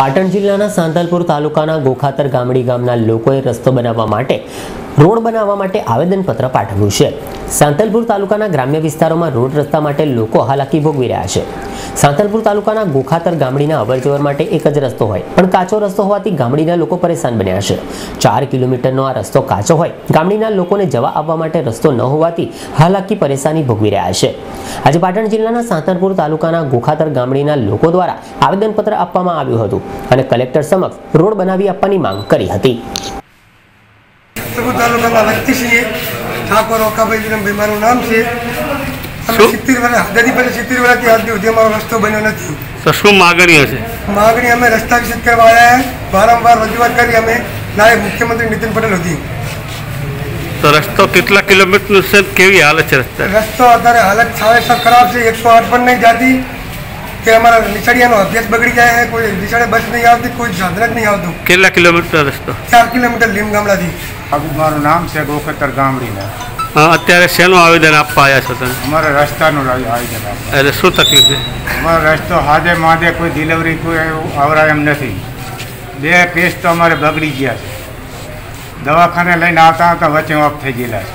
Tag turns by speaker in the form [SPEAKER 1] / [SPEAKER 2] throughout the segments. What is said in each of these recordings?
[SPEAKER 1] પાટણ જિલ્લાના સાંતલપુર તાલુકાના ગોખાતર ગામડી ગામના લોકોએ રસ્તો બનાવવા માટે રોડ બનાવવા માટે આવેદનપત્ર પાઠવ્યું છે. સાંતલપુર તાલુકાના ગ્રામ્ય વિસ્તારોમાં રોડ રસ્તા માટે લોકો હાલાકી ભોગવી રહ્યા છે. સાંતલપુર તાલુકાના ગોખાતર ગામડીના અવરજવર માટે એક જ રસ્તો હોય, પણ કાચો રસ્તો હોવાથી ગામડીના લોકો પરેશાન બન્યા છે. ચાર કિલોમીટરનો આ રસ્તો કાચો હોય, ગામડીના લોકોને જવા આવવા માટે રસ્તો ન હોવાથી હાલાકી, પરેશાની ભોગવી રહ્યા છે. આજે પાટણ જિલ્લાના સાંતલપુર તાલુકાના ગોખાતર ગામડીના લોકો દ્વારા આવેદનપત્ર આપવામાં આવ્યું હતું અને કલેક્ટર સમક્ષ રોડ બનાવી આપવાની માંગ કરી હતી.
[SPEAKER 2] સબુ તાલુકાના વ્યક્તિ છીએ. ઠાકોર ઓકાભાઈ વિરમભાઈ મારું નામ છે. સિત્તેર વર્ષ હજારી પહેલા સિત્તેર વર્ષથી આજ સુધી અમારો રસ્તો બન્યો નથી.
[SPEAKER 3] તો શું
[SPEAKER 2] માગણી અમે રસ્તા વિશે કરવા આવ્યા વારંવાર રજૂઆત કરી અમે. નાયબ મુખ્યમંત્રી નીતિન પટેલ હતી.
[SPEAKER 3] તો રસ્તો કેટલા કિલોમીટરનો છે? કેવી હાલત છે રસ્તા?
[SPEAKER 2] રસ્તો અત્યારે હાલત સાવે ખરાબ છે. એકસો આઠ પણ નહીં જાતી. કે અમારા નિશાળિયાનો અભ્યાસ બગડી જાય છે. કોઈ નિશાળે બસ નહીં આવતી કોઈ સાધન જ નહીં આવતું.
[SPEAKER 3] કેટલા કિલોમીટર રસ્તો?
[SPEAKER 2] ચાર કિલોમીટર લીમ ગામડાથી
[SPEAKER 4] આબુ મારું નામ છે ગોખતર ગામડીના.
[SPEAKER 3] અત્યારે શેનું આવેદન આપવા આવ્યા છો તમે?
[SPEAKER 4] અમારે રસ્તાનું આવેદન
[SPEAKER 3] એટલે શું તકલીફ છે?
[SPEAKER 4] અમારો રસ્તો હાજે માદે કોઈ ડિલિવરી કોઈ આવરાય એમ નથી. બે કેસ તો અમારે બગડી ગયા છે. દવાખાને લઈને આવતા આવતા વચ્ચે ઓફ થઈ ગયેલા છે.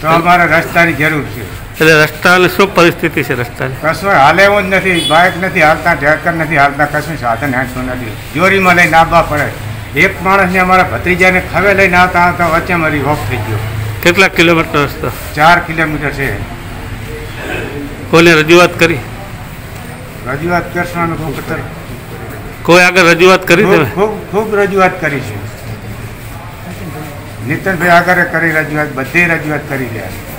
[SPEAKER 4] તો અમારે રસ્તાની જરૂર છે.
[SPEAKER 3] એટલે રસ્તાની શું પરિસ્થિતિ છે રસ્તાની?
[SPEAKER 4] કશું હાલે એવું જ નથી બાઇક નથી હાલતા ટ્રેક્ટર નથી હાલતા કશું સાધન હેઠું નથી. જોરીમાં લઈને આવવા પડે. એક માણસને અમારા ભત્રીજાને ખવે લઈને આવતા આવતા વચ્ચે મારી ઓફ થઈ ગયો.
[SPEAKER 3] કેટલા કિલોમીટર રસ્તો?
[SPEAKER 4] ચાર કિલોમીટર છે.
[SPEAKER 3] કોને રજૂઆત કરી?
[SPEAKER 4] રજૂઆત કરશો ખૂબ
[SPEAKER 3] કોઈ આગળ રજૂઆત કરી તમે
[SPEAKER 4] ખૂબ ખૂબ રજૂઆત કરી છે. નીતનભાઈ આગળ કરી રજૂઆત બધી રજૂઆત કરી રહ્યા છે.